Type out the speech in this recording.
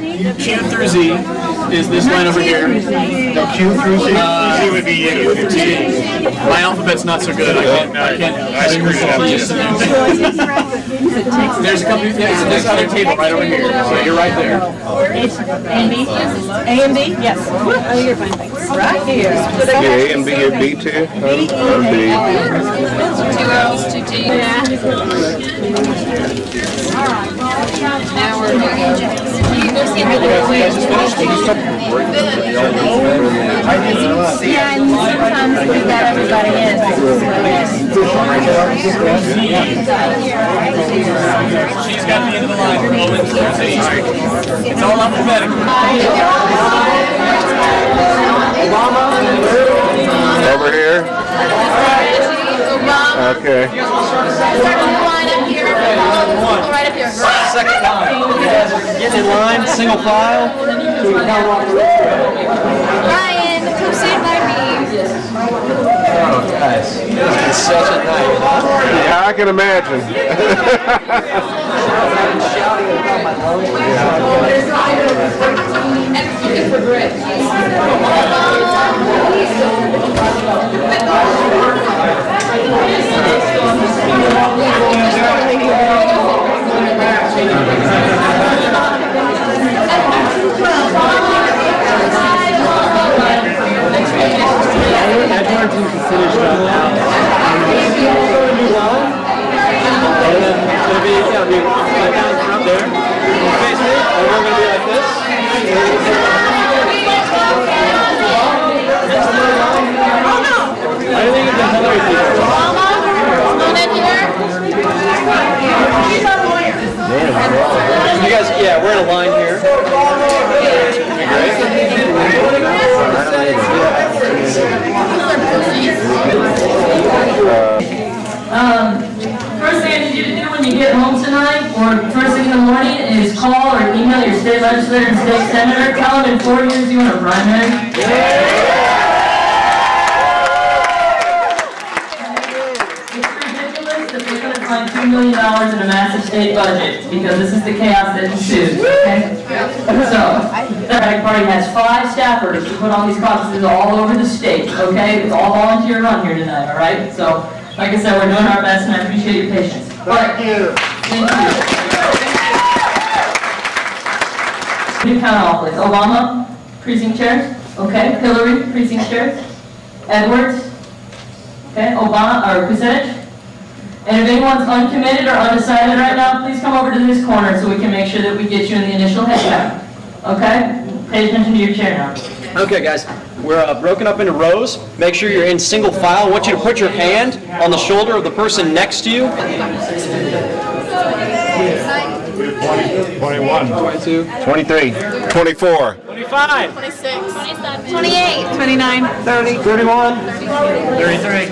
Q through Z is this line over here. No, Q through Z? Uh, Z would be U. My alphabet's not so good. I can't. I can't. I screwed it up. There's a couple. Yeah, there's another table right over here. So you're right there. H, A and B? A and B? Yes. Oh, you're fine, thanks. Right here. Yeah, A and B or B too? Or B. Two L's, two T's. Yeah. All right. Now we're doing. You go see the Yeah, and sometimes we got everybody in. She's got the end of the line from O and through Z. It's all alphabetical. Over here? Okay. Second line up here. Right up here. Second line. You guys are getting in line, single file. Ryan, come stand by me. Oh, guys, this is such a night. Yeah, I can imagine. Shouting about my lungs. And looking for grip. And then it'll be, yeah, it'll be like down from there. Face me, and we're gonna be like this. I think it's a Hillary thing. Come on in here. You guys, yeah, we're in a line here. Um, First thing I need you to do when you get home tonight, or first thing in the morning, is call or email your state legislator and state senator. Tell them in four years you want a primary. It's ridiculous that we're gonna find two million dollars in a massive state budget, because this is the chaos that ensues, okay? So, the Democratic Party has five staffers to put on these caucuses all over the state, okay? It's all volunteer run here tonight, all right? So, like I said, we're doing our best, and I appreciate your patience. Thank you. Thank you. New count all, please. Obama, precinct chair, okay? Hillary, precinct chair. Edwards, okay? Obama, or Kucinich. And if anyone's uncommitted or undecided right now, please come over to this corner so we can make sure that we get you in the initial head count. Okay? Pay attention to your chair now. Okay, guys, we're uh, broken up into rows. Make sure you're in single file. I want you to put your hand on the shoulder of the person next to you. 21. 22. 23. 24. 25. 26. 27. 28. 29, 30. 31. 33.